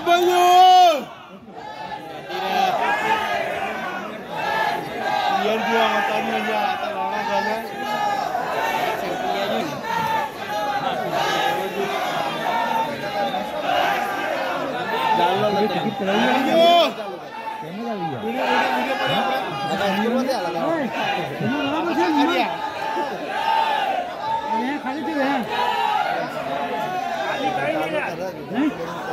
Abongo! Biar dia matanya aja, tak lama jalan. खाली चले हैं नहीं